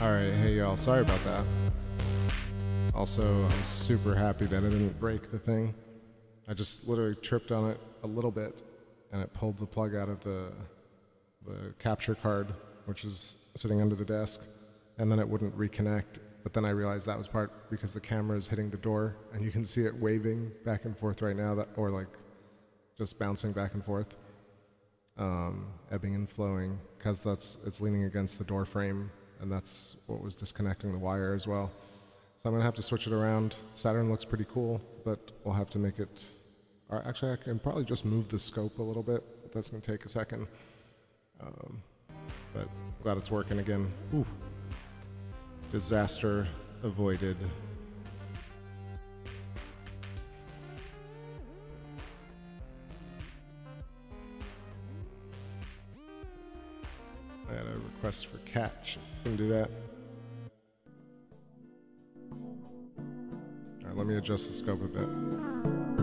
All right, hey y'all, sorry about that. Also, I'm super happy that I didn't break the thing. I just literally tripped on it a little bit, and it pulled the plug out of the the capture card, which is sitting under the desk, and then it wouldn't reconnect. But then I realized that was part because the camera is hitting the door, and you can see it waving back and forth right now, that, or like just bouncing back and forth, um, ebbing and flowing, because that's it's leaning against the door frame, and that's what was disconnecting the wire as well. So I'm gonna have to switch it around. Saturn looks pretty cool, but we'll have to make it. Or actually, I can probably just move the scope a little bit. That's gonna take a second. Um, but glad it's working again. Ooh. Disaster avoided. Request for catch. Can do that. All right, let me adjust the scope a bit.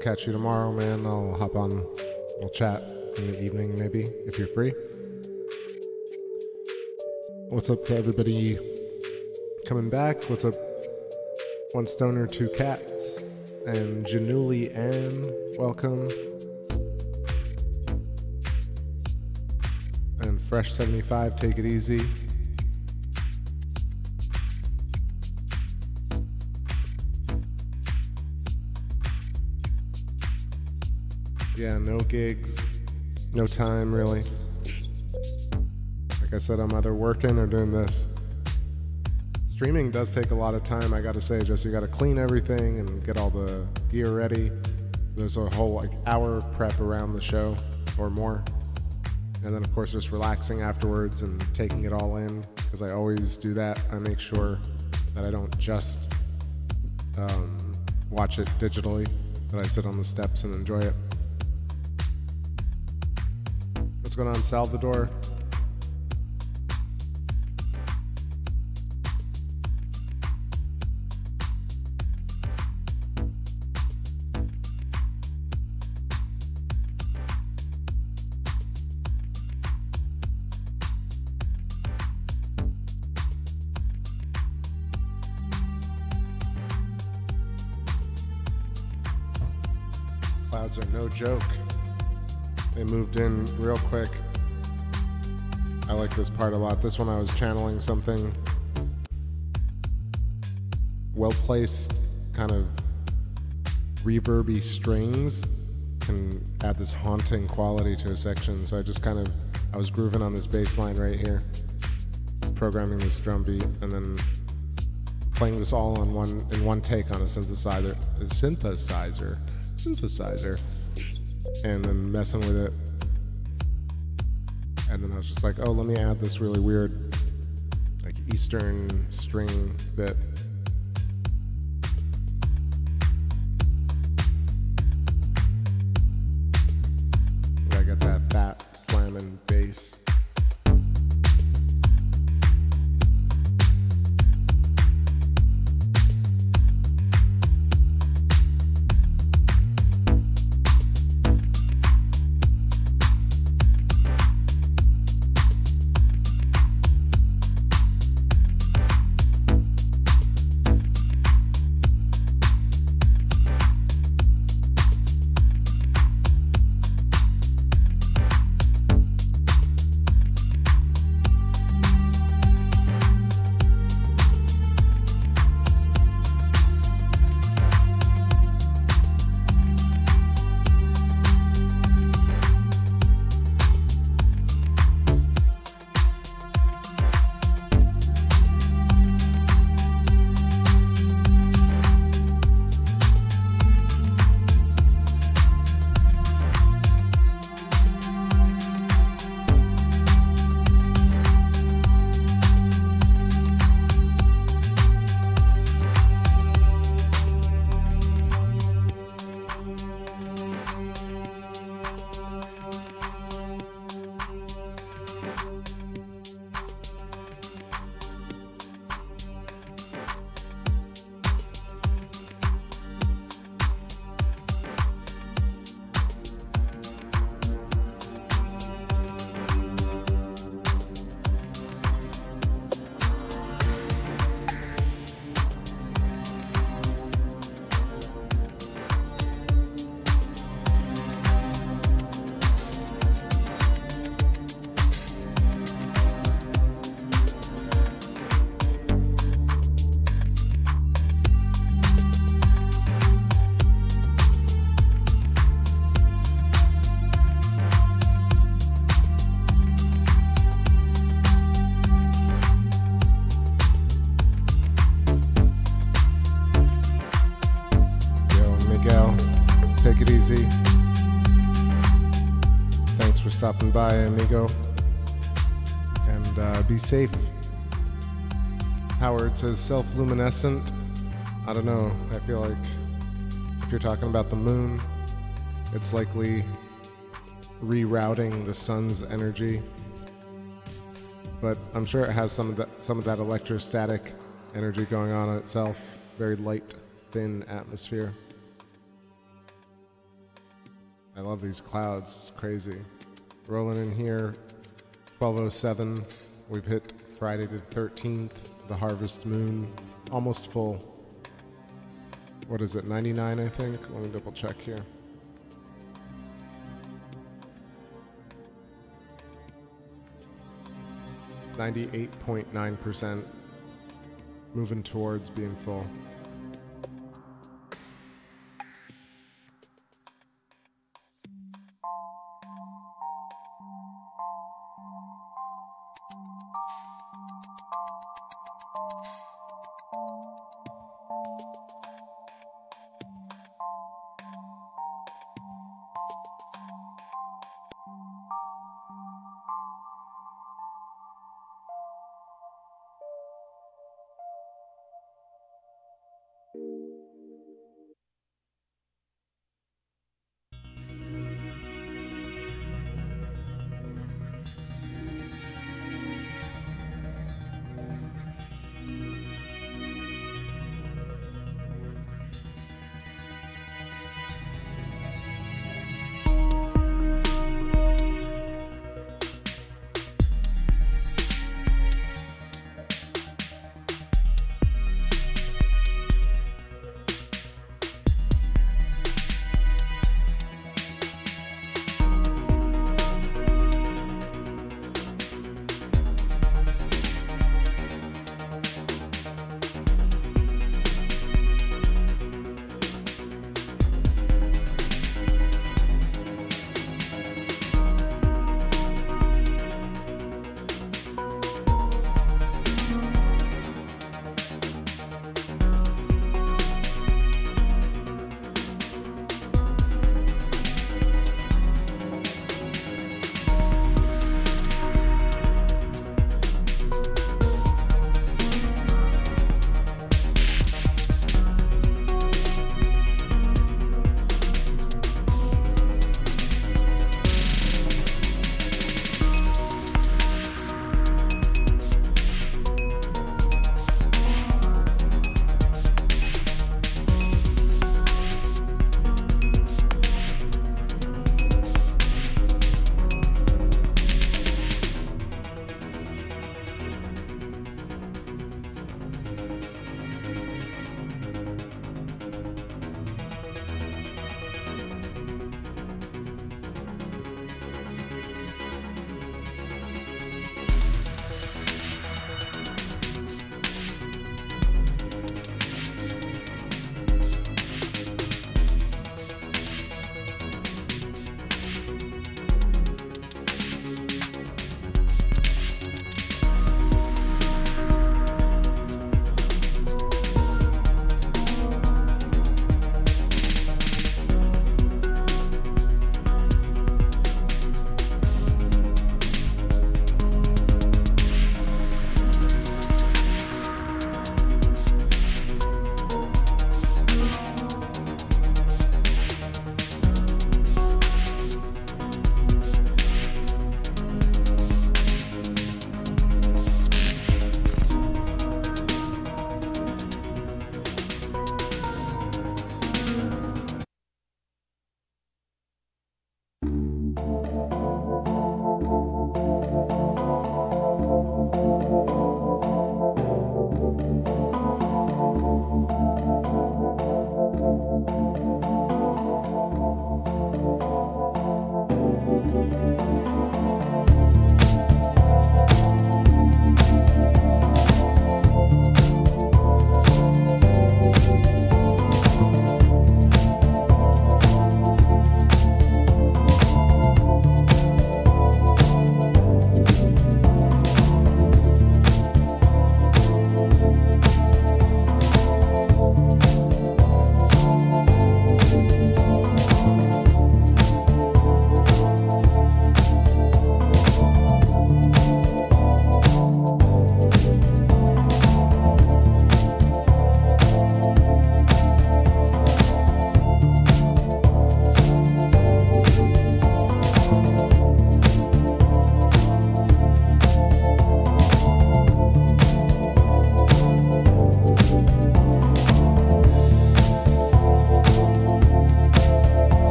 Catch you tomorrow, man. I'll hop on, we'll chat in the evening, maybe, if you're free. What's up to everybody coming back? What's up, One Stoner, Two Cats, and Januli Ann? Welcome. And Fresh 75, take it easy. Yeah, no gigs, no time really. Like I said, I'm either working or doing this. Streaming does take a lot of time, I gotta say, just you gotta clean everything and get all the gear ready. There's a whole like hour prep around the show or more. And then of course just relaxing afterwards and taking it all in because I always do that. I make sure that I don't just um, watch it digitally, that I sit on the steps and enjoy it. What's going on, Salvador? Clouds are no joke. Moved in real quick. I like this part a lot. This one I was channeling something well placed, kind of reverby strings can add this haunting quality to a section. So I just kind of I was grooving on this bass line right here, programming this drum beat, and then playing this all in one in one take on a synthesizer, a synthesizer, synthesizer, and then messing with it. And then I was just like, oh, let me add this really weird, like Eastern string bit. For by, amigo. And uh, be safe. Howard says self luminescent. I don't know. I feel like if you're talking about the moon, it's likely rerouting the sun's energy. But I'm sure it has some of that some of that electrostatic energy going on itself. Very light. thin atmosphere. I love these clouds, it's crazy. Rolling in here, 1207. We've hit Friday the 13th, the harvest moon, almost full. What is it, 99 I think? Let me double check here. Ninety-eight point nine percent, moving towards being full.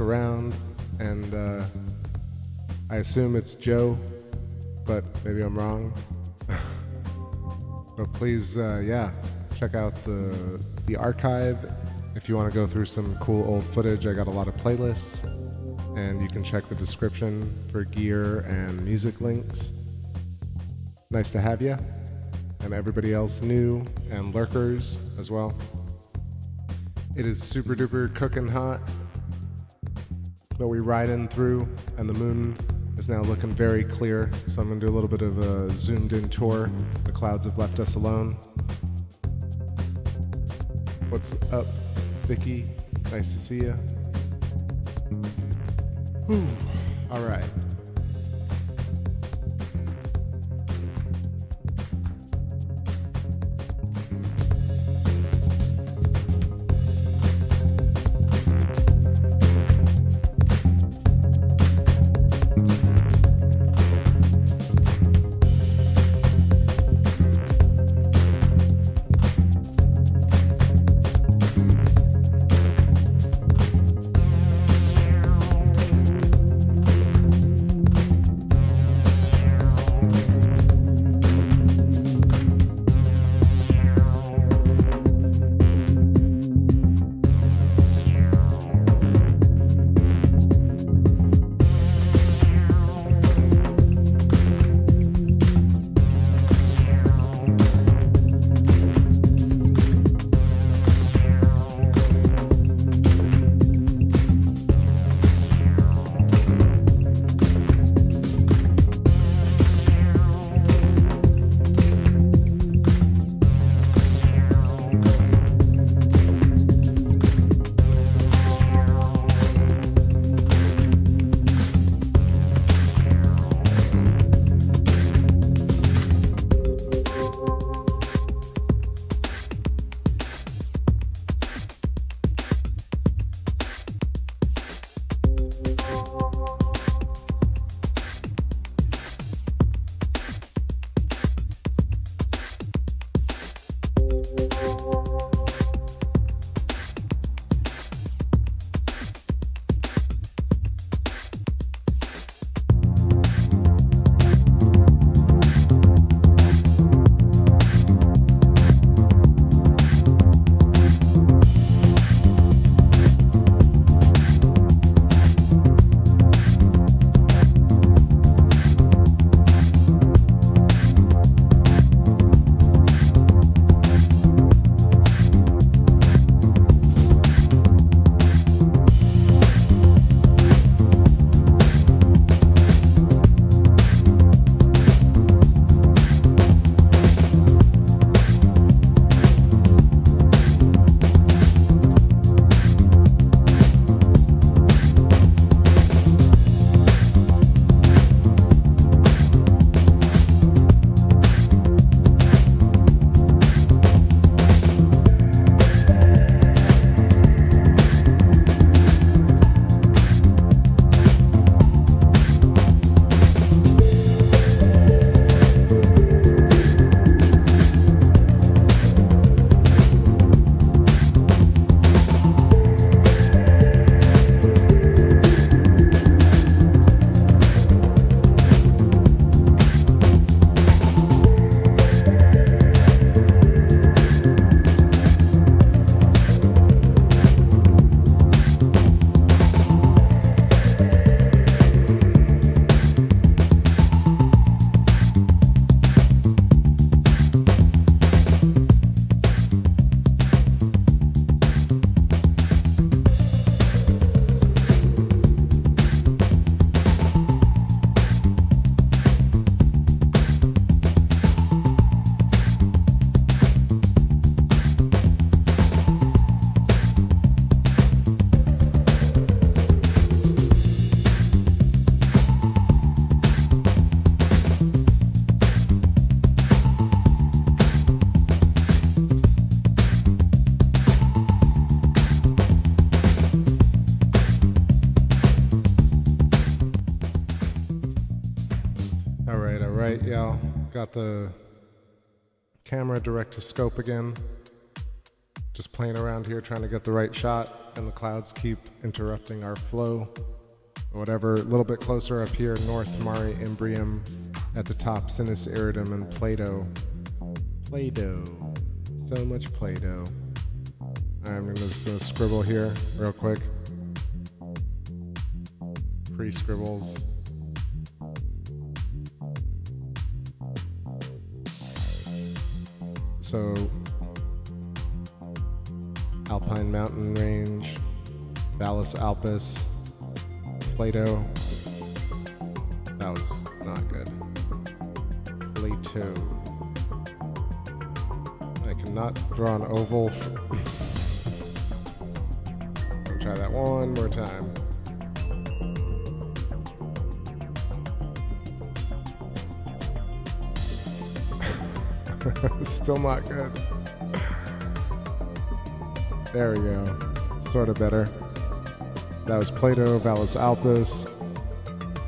Around. And uh, I assume it's Joe, but maybe I'm wrong. but please, uh, yeah, check out the the archive if you want to go through some cool old footage. I got a lot of playlists, and you can check the description for gear and music links. Nice to have you, and everybody else new and lurkers as well. It is super duper cooking hot, but we ride in through, and the moon is now looking very clear. So I'm gonna do a little bit of a zoomed in tour. The clouds have left us alone. What's up, Vicky? Nice to see you. All right. Camera direct to scope again. Just playing around here trying to get the right shot, and the clouds keep interrupting our flow. Whatever, a little bit closer up here, North Mare Imbrium, at the top, Sinus Iridum and Plato. Play-Doh. So much Play-Doh. I'm gonna just gonna scribble here real quick. Pre So, Alpine Mountain Range, Vallis Alpes, Plato. That was not good. Plato. I cannot draw an oval. Try that one more time. Still not good. There we go. Sort of better. That was Plato, Vallis Alpes,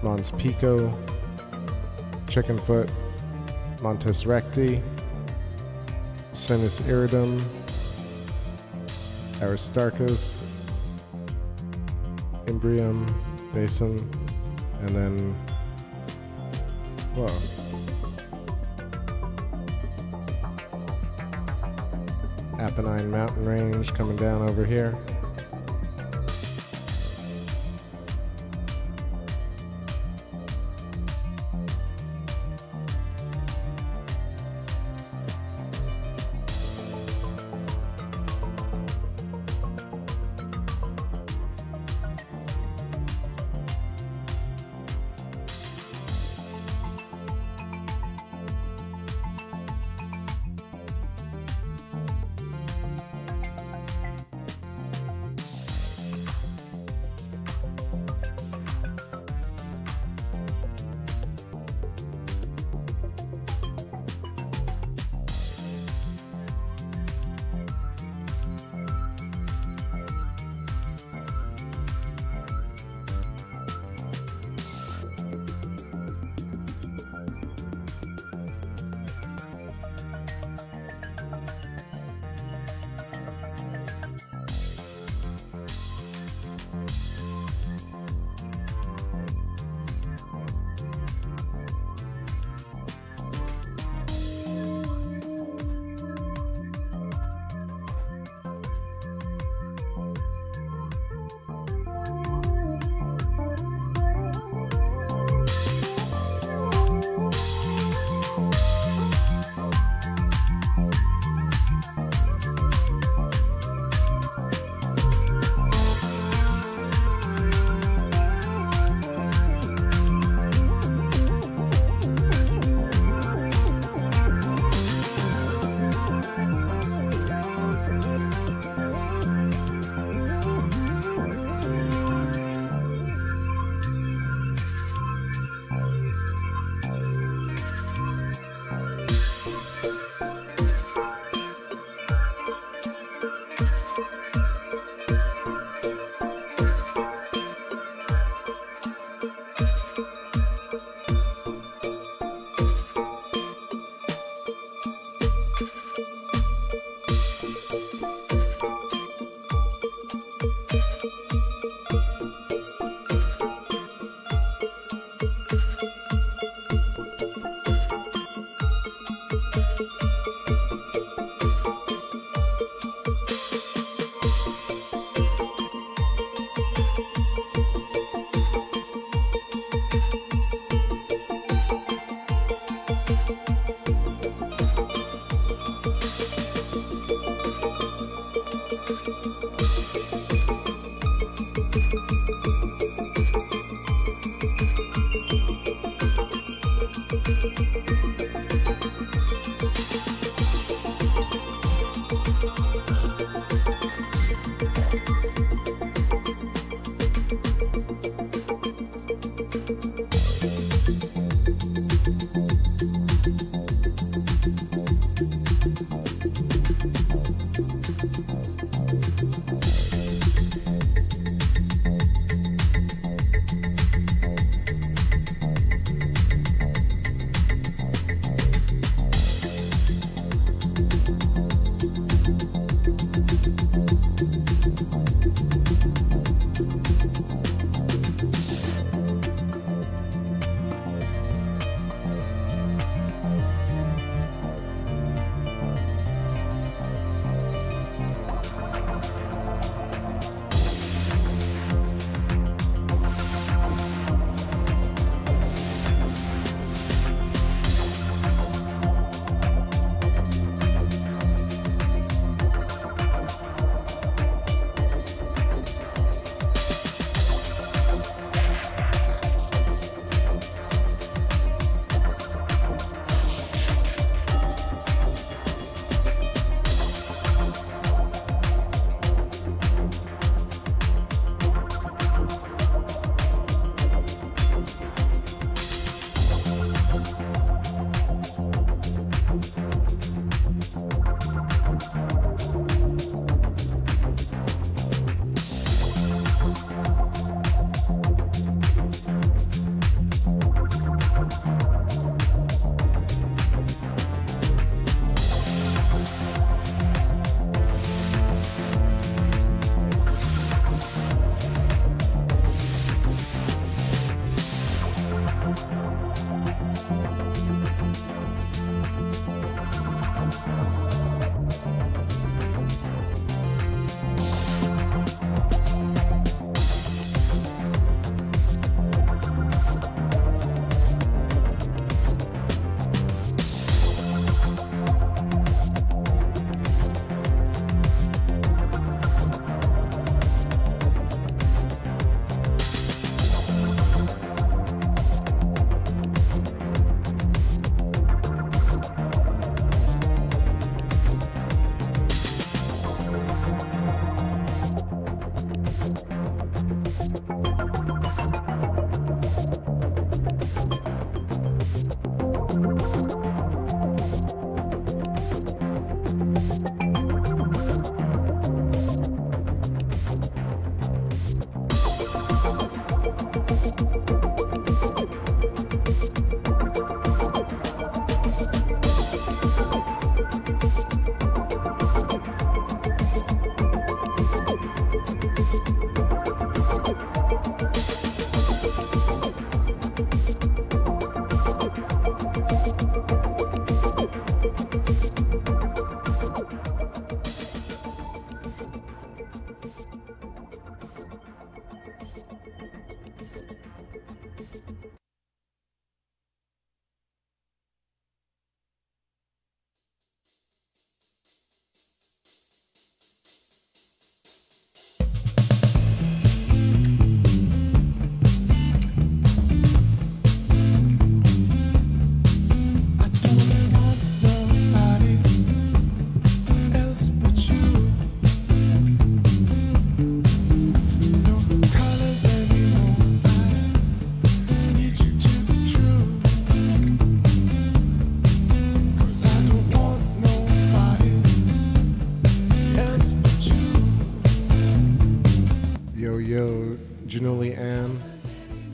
Mons Pico, Chickenfoot, Montes Recti, Sinus Iridum, Aristarchus, Imbrium Basin, and then. Whoa. Apennine Mountain Range coming down over here.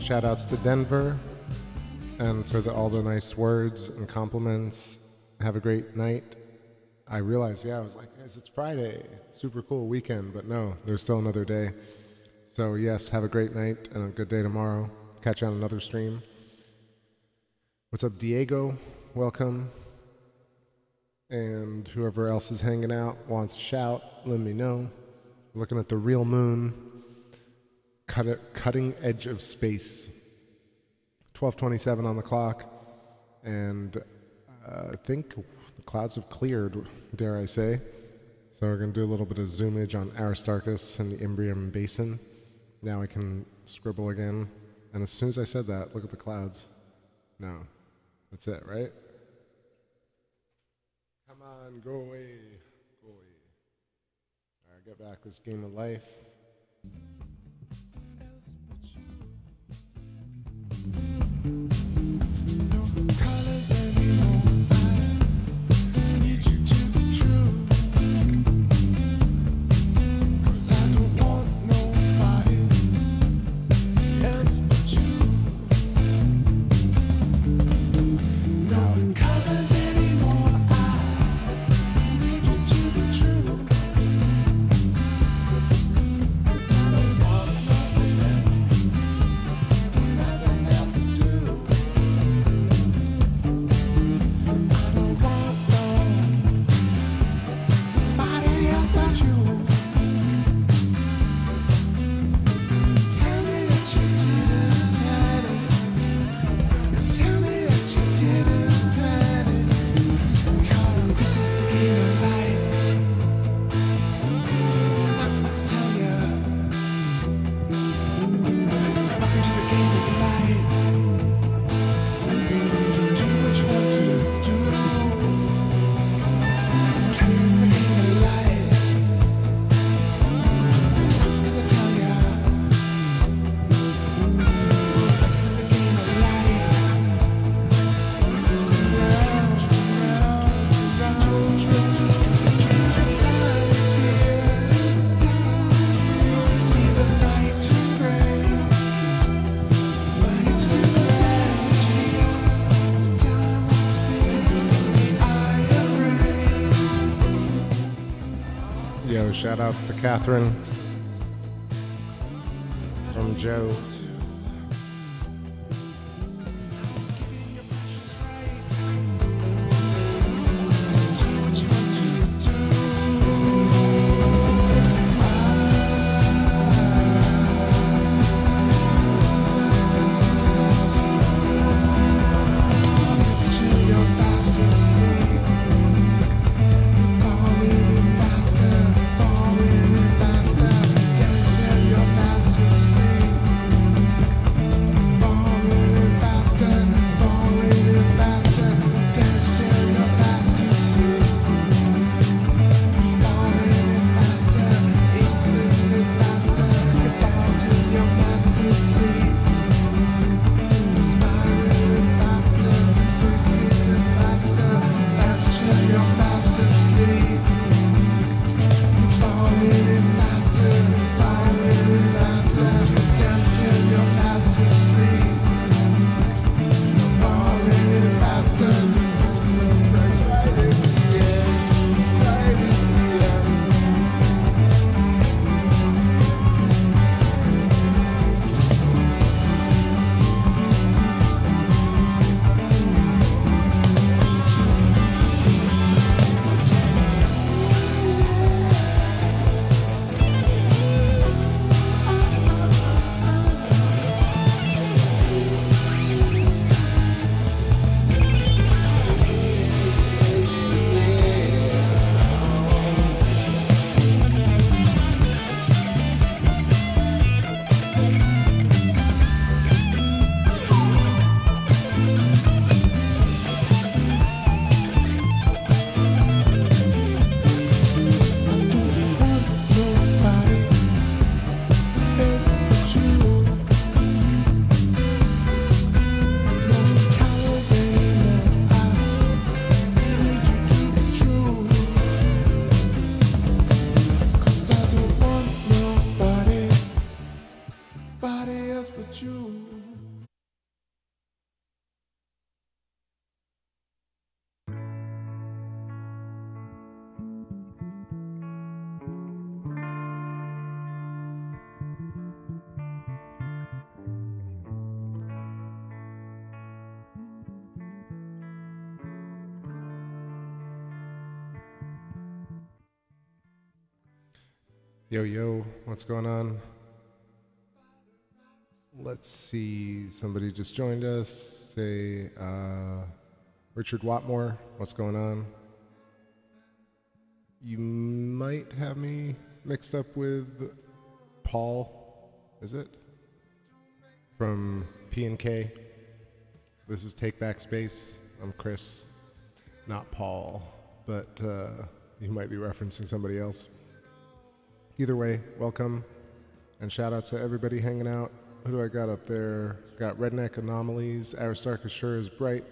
Shout outs to Denver and for the, all the nice words and compliments. Have a great night. I realized, yeah, I was like, guys, it's Friday. Super cool weekend, but no, there's still another day. So, yes, have a great night and a good day tomorrow. Catch you on another stream. What's up, Diego? Welcome. And whoever else is hanging out wants to shout, let me know. Looking at the real moon, cut cutting edge of space. 1227 on the clock. And uh, I think the clouds have cleared, dare I say. So we're going to do a little bit of zoomage on Aristarchus and the Imbrium Basin. Now I can scribble again. And as soon as I said that, look at the clouds. No, that's it, right? Come on, go away. Go away. All right, get back this game of life. Mm-hmm. Shout outs to Catherine from Joe. Yo, yo, what's going on? Let's see. Somebody just joined us. Say, uh, Richard Watmore, what's going on? You might have me mixed up with Paul, is it? From P and K. This is Take Back Space. I'm Chris, not Paul, but uh, you might be referencing somebody else. Either way, welcome and shout out to everybody hanging out. Who do I got up there? Got Redneck Anomalies. Aristarchus sure is bright.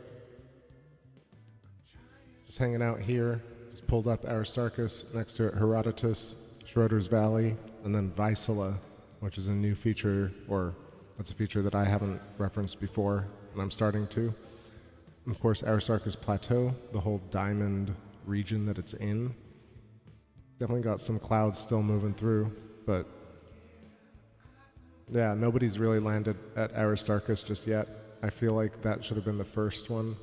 Just hanging out here. Just pulled up Aristarchus. Next to Herodotus, Schröter's Valley, and then Väisälä, which is a new feature, or that's a feature that I haven't referenced before, and I'm starting to. And of course, Aristarchus Plateau, the whole diamond region that it's in. Definitely got some clouds still moving through, but yeah, nobody's really landed at Aristarchus just yet. I feel like that should have been the first one.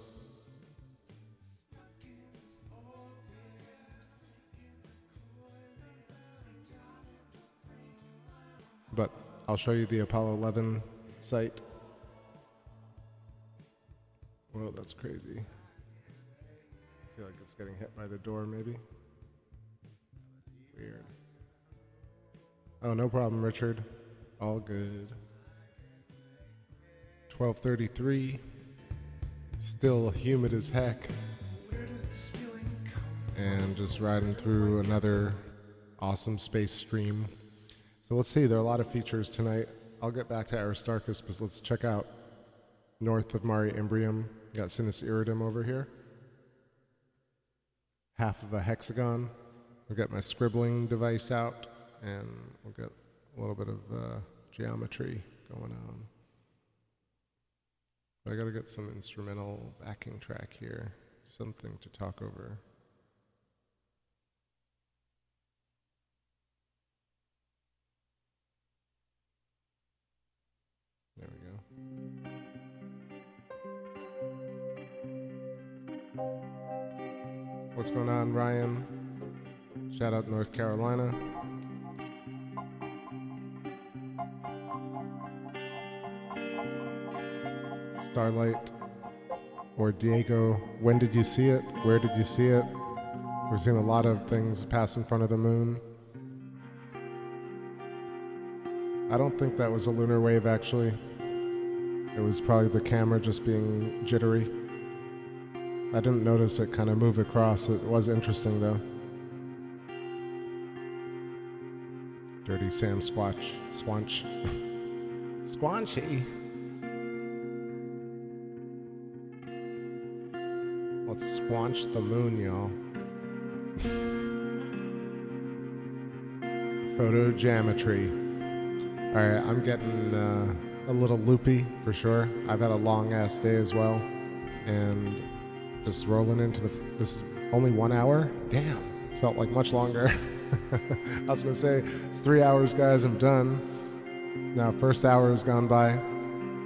But I'll show you the Apollo 11 site. Whoa, that's crazy. I feel like it's getting hit by the door, maybe. Oh, no problem, Richard. All good. 1233. Still humid as heck. And just riding through another awesome space stream. So let's see, there are a lot of features tonight. I'll get back to Aristarchus, but let's check out north of Mare Imbrium. Got Sinus Iridum over here. Half of a hexagon. I'll get my scribbling device out and we'll get a little bit of uh, geometry going on. But I gotta get some instrumental backing track here, something to talk over. There we go. What's going on, Ryan? Shout out North Carolina. Starlight or Diego, when did you see it? Where did you see it? We're seeing a lot of things pass in front of the moon. I don't think that was a lunar wave actually. It was probably the camera just being jittery. I didn't notice it kind of move across. It was interesting though. Dirty Sam Squatch. Squanch. Squanchy. Let's squanch the moon, y'all. Photogeometry. Alright, I'm getting uh, a little loopy for sure. I've had a long ass day as well. And just rolling into the. F- this is only one hour? Damn. It felt like much longer. I was gonna say, it's three hours, guys, I'm done. Now, first hour has gone by.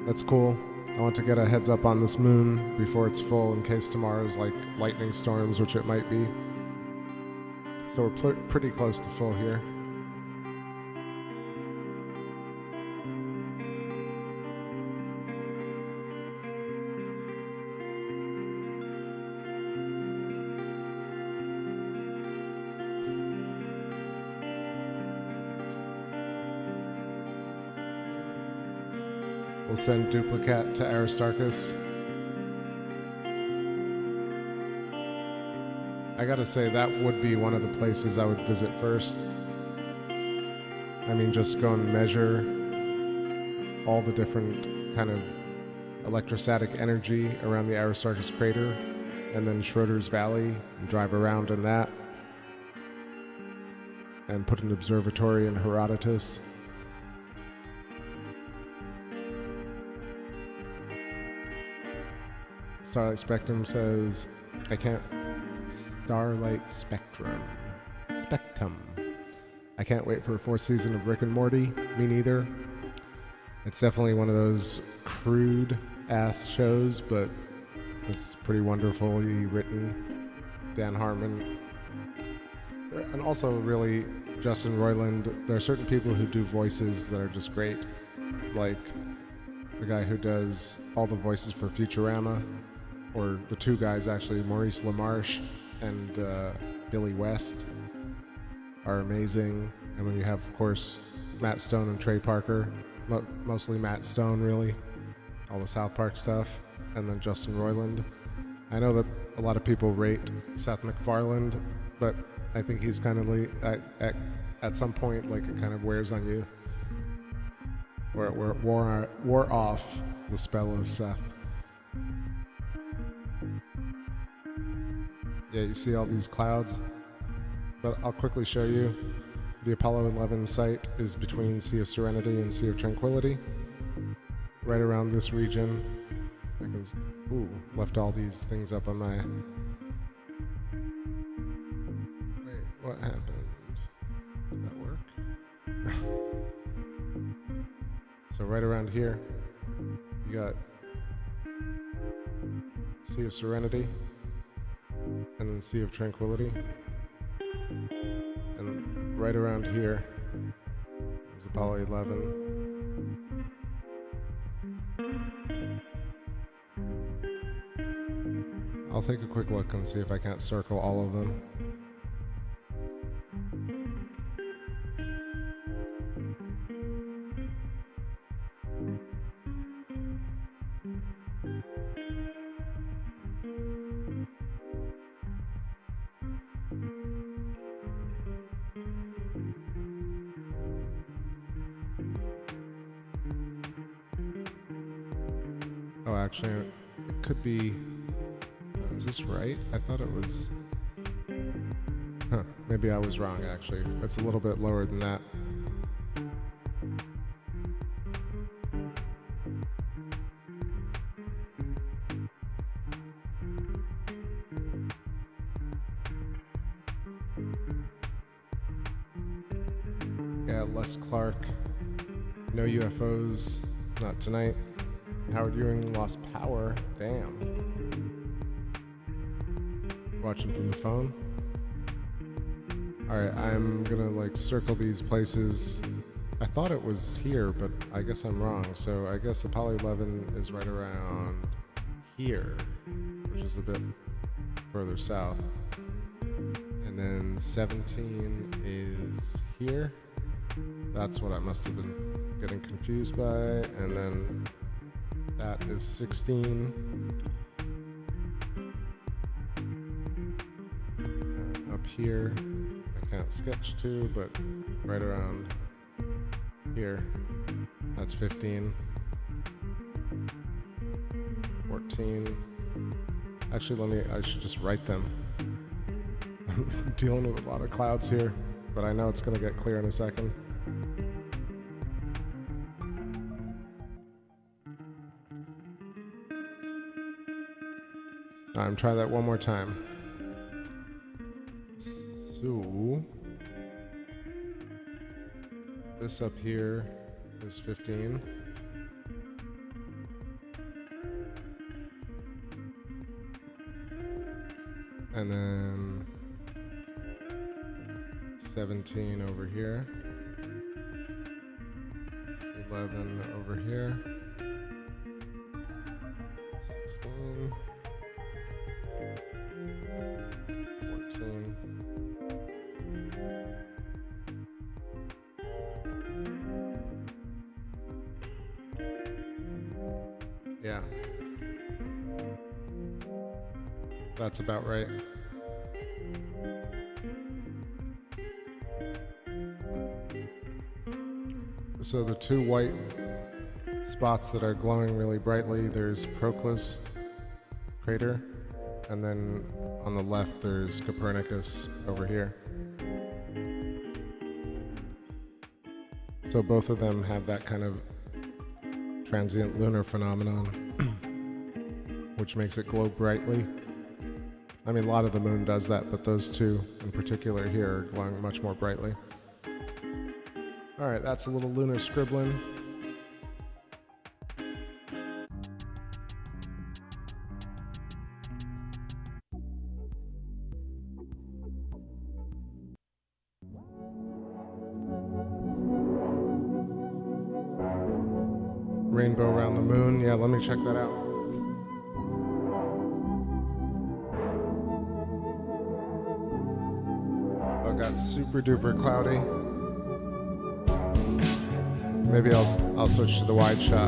That's cool. I want to get a heads up on this moon before it's full in case tomorrow's like lightning storms, which it might be. So we're pl- pretty close to full here. Send duplicate to Aristarchus. I gotta say, that would be one of the places I would visit first. I mean, just go and measure all the different kind of electrostatic energy around the Aristarchus crater, and then Schröter's Valley, and drive around in that, and put an observatory in Herodotus. Starlight Spectrum says, I can't. Starlight Spectrum. Spectrum. I can't wait for a fourth season of Rick and Morty. Me neither. It's definitely one of those crude ass shows, but it's pretty wonderfully written. Dan Harmon. And also, really, Justin Roiland. There are certain people who do voices that are just great, like the guy who does all the voices for Futurama, or the two guys actually, Maurice LaMarche and uh, Billy West, are amazing. And then you have, of course, Matt Stone and Trey Parker, mo- mostly Matt Stone, really, all the South Park stuff, and then Justin Roiland. I know that a lot of people rate Seth MacFarlane, but I think he's kind of le- at, at at some point like it kind of wears on you. Where it wore wore off the spell of Seth. Yeah, you see all these clouds, but I'll quickly show you. The Apollo 11 site is between Sea of Serenity and Sea of Tranquility, right around this region. I can, ooh, left all these things up on my. Wait, what happened? Did that work? so right around here, you got Sea of Serenity, and then Sea of Tranquility, and right around here is Apollo 11. I'll take a quick look and see if I can't circle all of them. Actually. It's a little bit lower than that. Circle these places. I thought it was here, but I guess I'm wrong. So I guess Apollo 11 is right around here, which is a bit further south. And then 17 is here. That's what I must have been getting confused by. And then that is 16. Uh, up here, can't sketch to, but right around here, that's 15. 14. Actually, let me, I should just write them. I'm dealing with a lot of clouds here, but I know it's going to get clear in a second. I'm try that one more time. So this up here is 15. And then 17 over here. 11 over here. Right. So the two white spots that are glowing really brightly, there's Proclus crater, and then on the left there's Copernicus over here. So both of them have that kind of transient lunar phenomenon, which makes it glow brightly. I mean, a lot of the moon does that, but those two in particular here are glowing much more brightly. All right, that's a little lunar scribbling. Wide shot.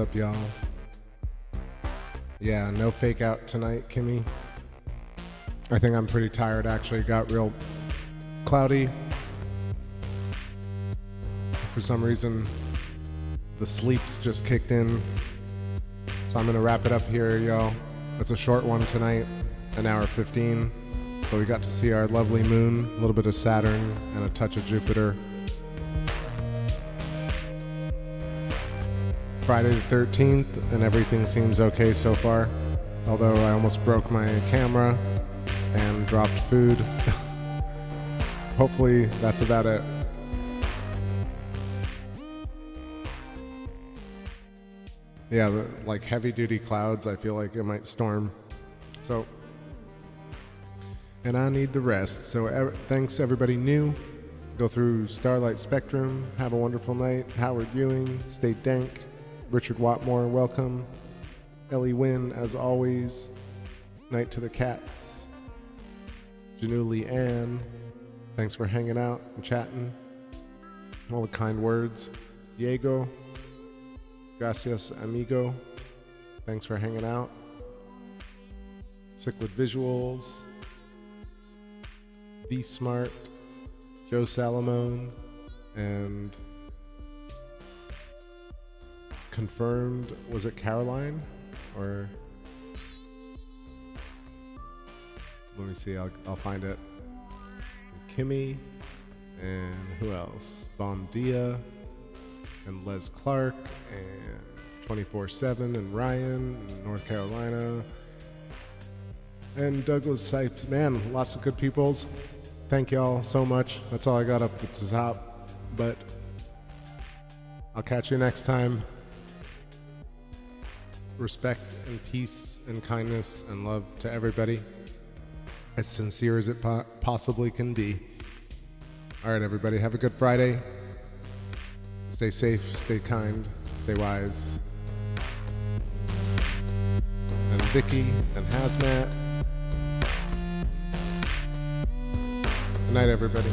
Up, y'all? Yeah, no fake out tonight, Kimmy. I think I'm pretty tired, actually. Got real cloudy. For some reason, the sleep's just kicked in. So I'm gonna wrap it up here, y'all. It's a short one tonight, an hour 15. But we got to see our lovely moon, a little bit of Saturn, and a touch of Jupiter. Friday the 13th, and everything seems okay so far. Although I almost broke my camera and dropped food. Hopefully, that's about it. Yeah, the, like heavy duty clouds, I feel like it might storm. So, and I need the rest. So, ev- thanks everybody new. Go through Starlight Spectrum. Have a wonderful night. Howard Ewing, stay dank. Richard Watmore, welcome. Ellie Wynn, as always. Night to the cats. Januli Ann, thanks for hanging out and chatting. All the kind words. Diego, gracias amigo. Thanks for hanging out. Ciclid Visuals. Be Smart. Joe Salamone. And confirmed, was it Caroline? Or let me see, I'll, I'll find it. Kimmy, and who else? Bon Dia, and Les Clark, and 24 7, and Ryan, in North Carolina, and Douglas Sipes. Man, lots of good peoples. Thank y'all so much. That's all I got up at the top. But I'll catch you next time. Respect and peace and kindness and love to everybody. As sincere as it po- possibly can be. All right, everybody, have a good Friday. Stay safe, stay kind, stay wise. And Vicky and Hazmat. Good night, everybody.